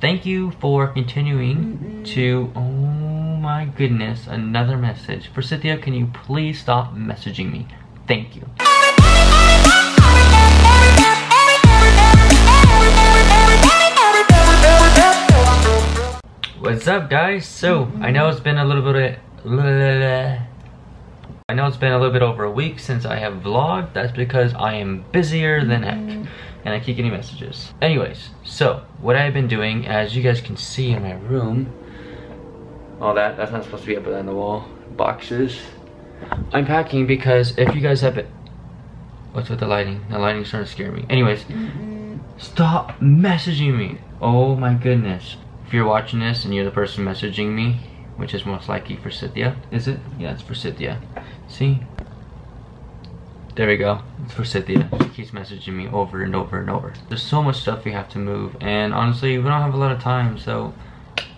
thank you for continuing to, oh my goodness, another message. Forsythia, can you please stop messaging me? Thank you. What's up guys? So, I know it's been a little bit of, I know it's been a little bit over a week since I have vlogged. That's because I am busier than heck. Mm-hmm. And I keep getting messages. Anyways, so what I've been doing, as you guys can see in my room, all that, that's not supposed to be up on the wall, boxes. I'm packing because if you guys have it, what's with the lighting? The lighting's starting to scare me. Anyways, mm-hmm. stop messaging me. Oh my goodness. If you're watching this and you're the person messaging me, which is most likely Forsythia, is it? Yeah, it's Forsythia. See? There we go. It's Forsythia. She keeps messaging me over and over and over. There's so much stuff we have to move, and honestly, we don't have a lot of time, so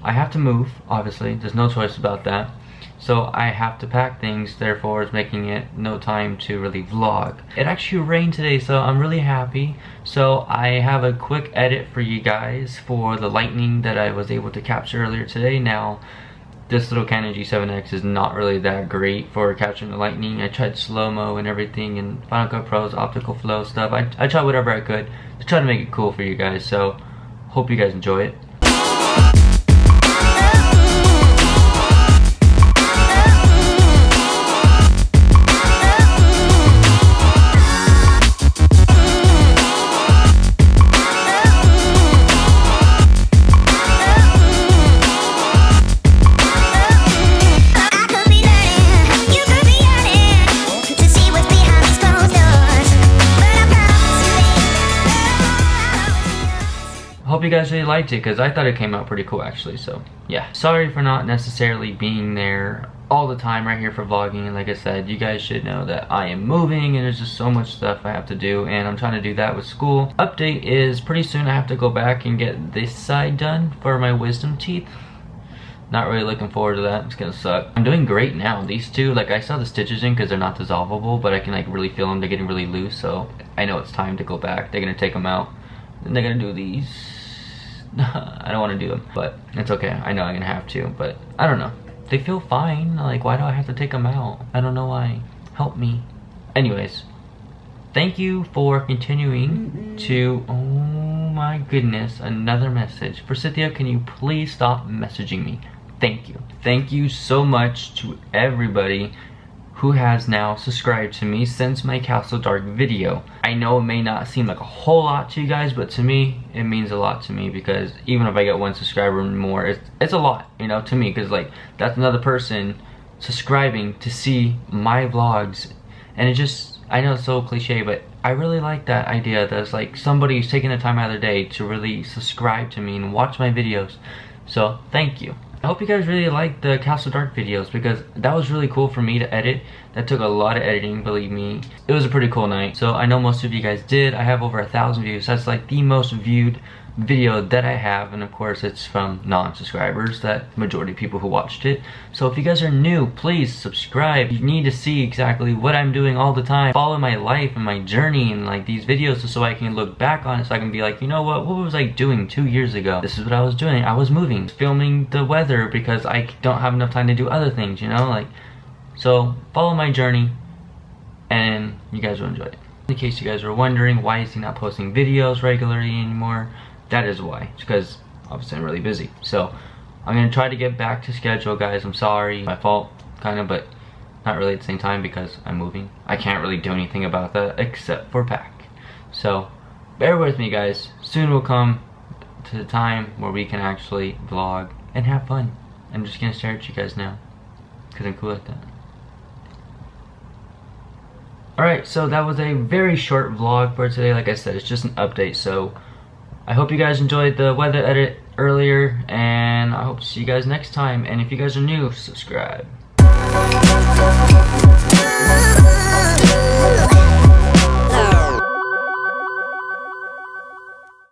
I have to move, obviously. There's no choice about that. So I have to pack things, therefore it's making it no time to really vlog. It actually rained today, so I'm really happy. So I have a quick edit for you guys for the lightning that I was able to capture earlier today. Now, this little Canon G7X is not really that great for capturing the lightning. I tried slow-mo and everything and Final Cut Pro's optical flow stuff. I, I tried whatever I could to try to make it cool for you guys. So hope you guys enjoy it. Hope you guys really liked it because I thought it came out pretty cool actually so yeah. Sorry for not necessarily being there all the time right here for vlogging and like I said you guys should know that I am moving and there's just so much stuff I have to do and I'm trying to do that with school. Update is pretty soon I have to go back and get this side done for my wisdom teeth. Not really looking forward to that it's gonna suck. I'm doing great now these two like I saw the stitches in because they're not dissolvable but I can like really feel them they're getting really loose so I know it's time to go back. They're gonna take them out and they're gonna do these I don't want to do them, but it's okay. I know I'm gonna have to, but I don't know. They feel fine. Like, why do I have to take them out? I don't know why. Help me. Anyways, thank you for continuing to, oh my goodness, another message. Forsythia, can you please stop messaging me? Thank you. Thank you so much to everybody who has now subscribed to me since my Castle Dark video. I know it may not seem like a whole lot to you guys, but to me, it means a lot to me because even if I get one subscriber more, it's, it's a lot, you know, to me because like that's another person subscribing to see my vlogs and it just, I know it's so cliche, but I really like that idea that it's like somebody who's taking the time out of their day to really subscribe to me and watch my videos. So thank you. I hope you guys really liked the Castle Dark videos because that was really cool for me to edit. That took a lot of editing, believe me. It was a pretty cool night. So I know most of you guys did. I have over a thousand views. That's like the most viewed video that I have and of course it's from non-subscribers that majority of people who watched it. So if you guys are new please subscribe. You need to see exactly what I'm doing all the time. Follow my life and my journey and like these videos so I can look back on it so I can be like you know what? What was I doing two years ago? This is what I was doing. I was moving filming the weather because I don't have enough time to do other things you know like so follow my journey and you guys will enjoy it. In case you guys were wondering why is he not posting videos regularly anymore that is why. It's because obviously I'm really busy. So I'm gonna try to get back to schedule, guys. I'm sorry, my fault, kind of, but not really at the same time because I'm moving. I can't really do anything about that except for pack. So bear with me, guys. Soon will come to the time where we can actually vlog and have fun. I'm just gonna stare at you guys now because I'm cool like that. Alright, so that was a very short vlog for today. Like I said, it's just an update, so I hope you guys enjoyed the weather edit earlier, and I hope to see you guys next time. And if you guys are new, subscribe.